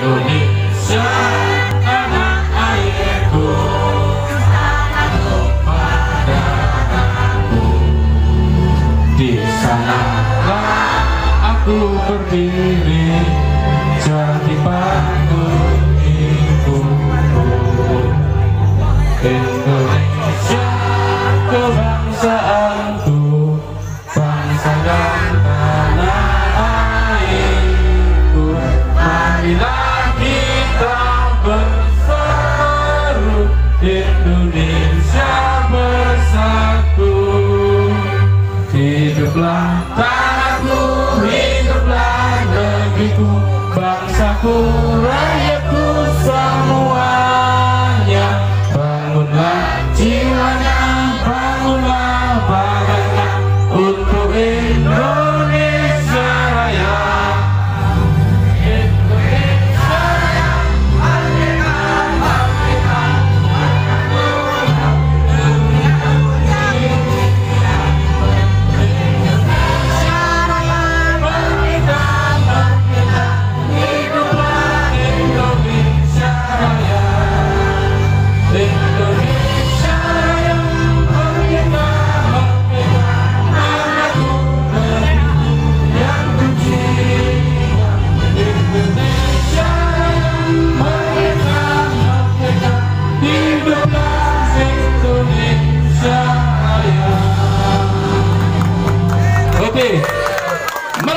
Indonesia tanah airku. Padaku di sanalah aku berdiri jadi bangun ibuku Indonesia tanahku hiduplah negeriku bangsaku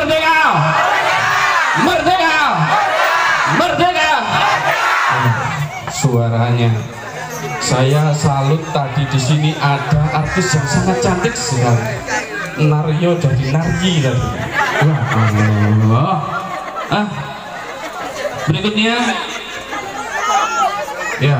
Merdeka Merdeka Merdeka Suaranya saya salut tadi di sini ada artis yang sangat cantik sekali. Naryo dari Naryi tadi. Wah, Allah. Ah. Berikutnya. Ya,